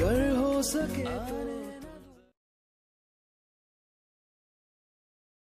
घर हो सके तो